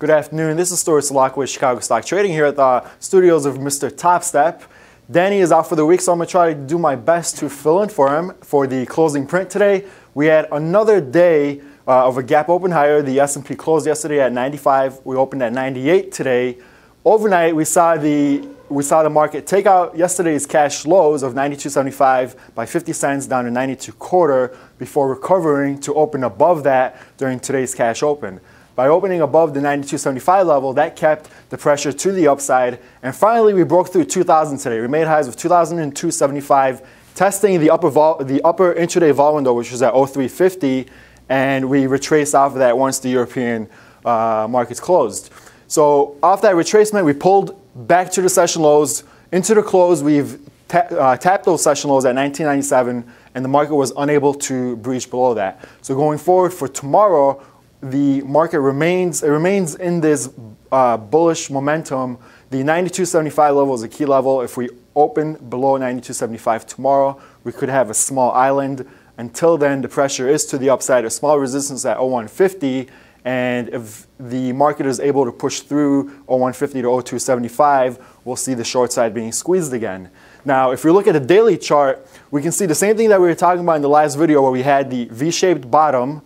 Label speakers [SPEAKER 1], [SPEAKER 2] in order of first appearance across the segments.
[SPEAKER 1] Good afternoon. This is Stuart Salak with Chicago Stock Trading here at the studios of Mr. Topstep. Danny is out for the week, so I'm going to try to do my best to fill in for him for the closing print today. We had another day uh, of a gap open higher. The S&P closed yesterday at 95. We opened at 98 today. Overnight, we saw the we saw the market take out yesterday's cash lows of 92.75 by 50 cents down to 92 quarter before recovering to open above that during today's cash open. By opening above the 92.75 level, that kept the pressure to the upside. And finally, we broke through 2,000 today. We made highs of 2,002.75, testing the upper, vol- the upper intraday vol window, which was at 0350, and we retraced off of that once the European uh, markets closed. So off that retracement, we pulled back to the session lows. Into the close, we've ta uh, tapped those session lows at 1997, and the market was unable to breach below that. So going forward for tomorrow, the market remains it remains in this uh, bullish momentum. The 92.75 level is a key level. If we open below 92.75 tomorrow, we could have a small island. Until then, the pressure is to the upside. A small resistance at 0150 and if the market is able to push through 0150 to 0275, we'll see the short side being squeezed again. Now, if we look at the daily chart, we can see the same thing that we were talking about in the last video where we had the V-shaped bottom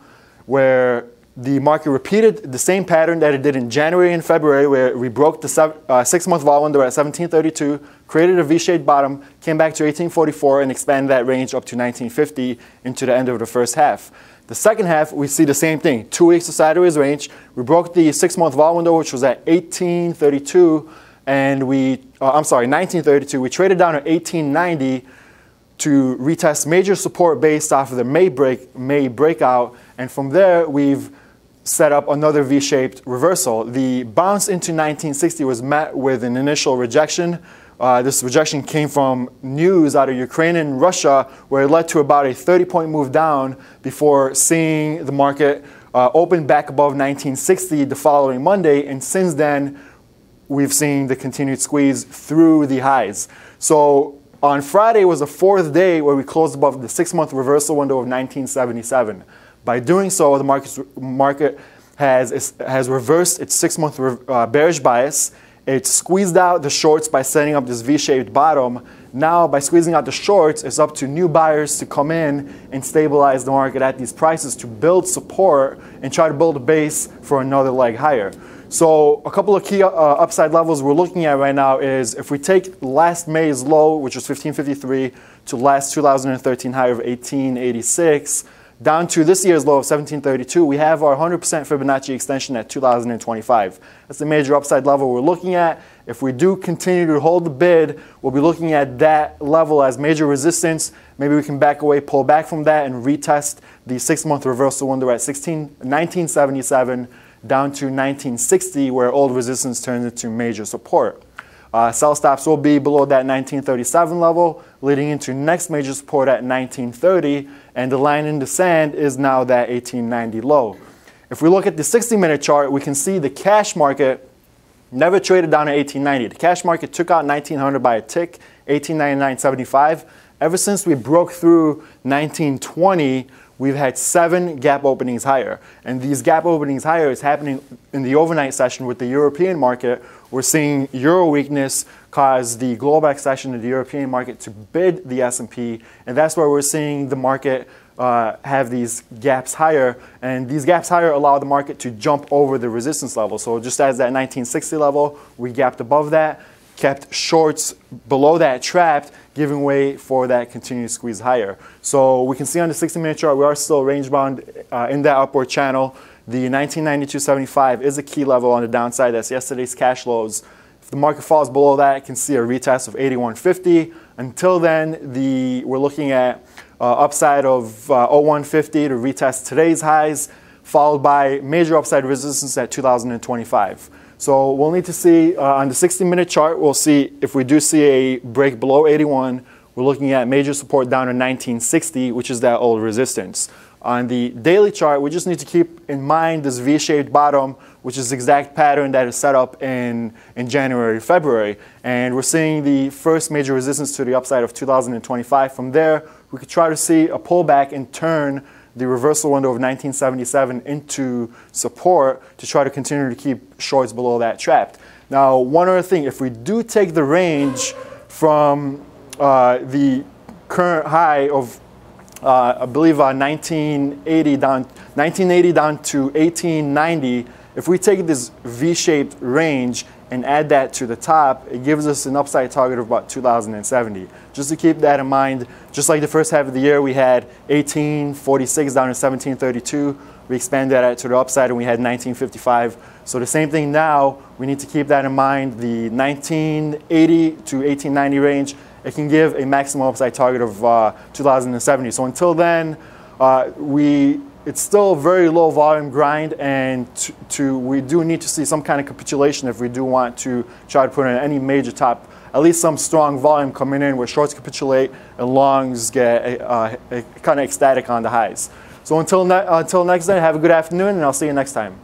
[SPEAKER 1] where the market repeated the same pattern that it did in January and February where we broke the uh, six-month vol window at 1732, created a V-shaped bottom, came back to 1844 and expanded that range up to 1950 into the end of the first half. The second half, we see the same thing. Two weeks of sideways range. We broke the six-month vol window, which was at 1832, and we, uh, I'm sorry, 1932. We traded down to 1890 to retest major support based off of the May break, May breakout, and from there we've set up another V-shaped reversal. The bounce into 1960 was met with an initial rejection uh, this rejection came from news out of Ukraine and Russia, where it led to about a 30 point move down before seeing the market uh, open back above 1960 the following Monday. And since then, we've seen the continued squeeze through the highs. So on Friday was the fourth day where we closed above the six month reversal window of 1977. By doing so, the market has, has reversed its six month uh, bearish bias it squeezed out the shorts by setting up this V-shaped bottom. Now, by squeezing out the shorts, it's up to new buyers to come in and stabilize the market at these prices to build support and try to build a base for another leg higher. So a couple of key uh, upside levels we're looking at right now is if we take last May's low, which was 1553, to last 2013 high of 1886, down to this year's low of 1732, we have our 100% Fibonacci extension at 2025. That's the major upside level we're looking at. If we do continue to hold the bid, we'll be looking at that level as major resistance. Maybe we can back away, pull back from that, and retest the six-month reversal window at 16, 1977 down to 1960, where old resistance turns into major support. Uh, sell stops will be below that 1937 level, leading into next major support at 1930, and the line in the sand is now that 1890 low. If we look at the 60-minute chart, we can see the cash market never traded down to 1890. The cash market took out 1900 by a tick, 1899.75. Ever since we broke through 1920, we've had seven gap openings higher. And these gap openings higher is happening in the overnight session with the European market. We're seeing euro weakness cause the Globex session of the European market to bid the S&P, and that's where we're seeing the market uh, have these gaps higher, and these gaps higher allow the market to jump over the resistance level. So just as that 1960 level, we gapped above that, kept shorts below that trapped, giving way for that continued squeeze higher. So we can see on the 60 minute chart, we are still range bound uh, in that upward channel. The 1992.75 is a key level on the downside. That's yesterday's cash lows. If the market falls below that, you can see a retest of 81.50. Until then, the, we're looking at uh, upside of uh, 0150 to retest today's highs, followed by major upside resistance at 2025. So we'll need to see uh, on the 60 minute chart, we'll see if we do see a break below 81, we're looking at major support down to 1960, which is that old resistance. On the daily chart, we just need to keep in mind this V-shaped bottom, which is the exact pattern that is set up in, in January, February. And we're seeing the first major resistance to the upside of 2025. From there, we could try to see a pullback and turn the reversal window of 1977 into support to try to continue to keep shorts below that trapped. Now, one other thing, if we do take the range from uh, the current high of, uh, I believe, uh, 1980 down, 1980 down to 1890, if we take this V-shaped range and add that to the top, it gives us an upside target of about 2070. Just to keep that in mind, just like the first half of the year, we had 1846 down to 1732. We expanded that to the upside and we had 1955. So the same thing now, we need to keep that in mind. The 1980 to 1890 range, it can give a maximum upside target of uh, 2070. So until then, uh, we it's still a very low volume grind and to, to, we do need to see some kind of capitulation if we do want to try to put in any major top at least some strong volume coming in where shorts capitulate and longs get uh, kind of ecstatic on the highs. So until, ne until next time have a good afternoon and i'll see you next time